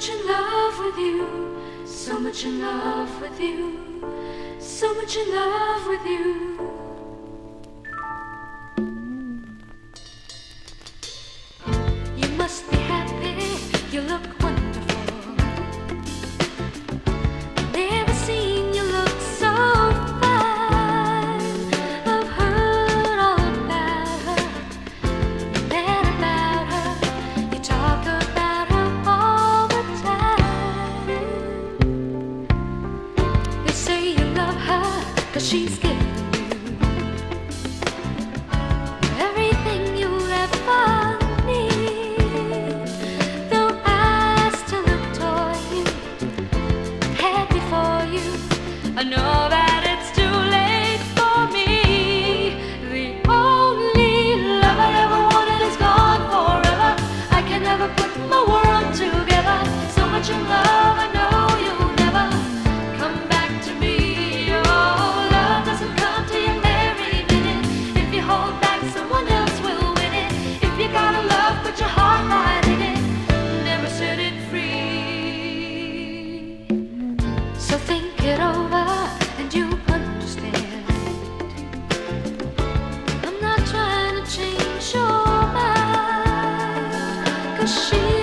much in love with you, so much in love with you, so much in love with you. cause she's giving you everything you ever need. Though to look adore you, happy for you, I know that. So think it over and you understand. I'm not trying to change your. Cause she